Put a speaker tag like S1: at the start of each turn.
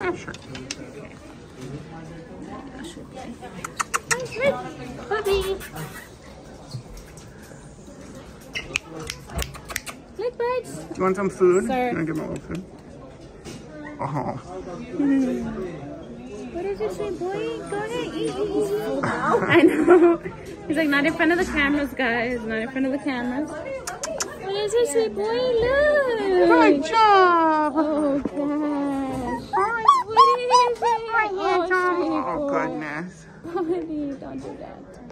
S1: Sure.
S2: Puppy. Lick bites.
S1: You want some food?
S2: Sir.
S1: To give him a little food? Oh.
S2: What did you say, boy? Go ahead, eat, eat, eat. I know. He's like, not in front of the cameras, guys. Not in front of the cameras. What does it say, boy? Look.
S1: Good job.
S2: Oh, What is it?
S1: Oh,
S2: Oh,
S1: goodness.
S2: Honey, don't do that.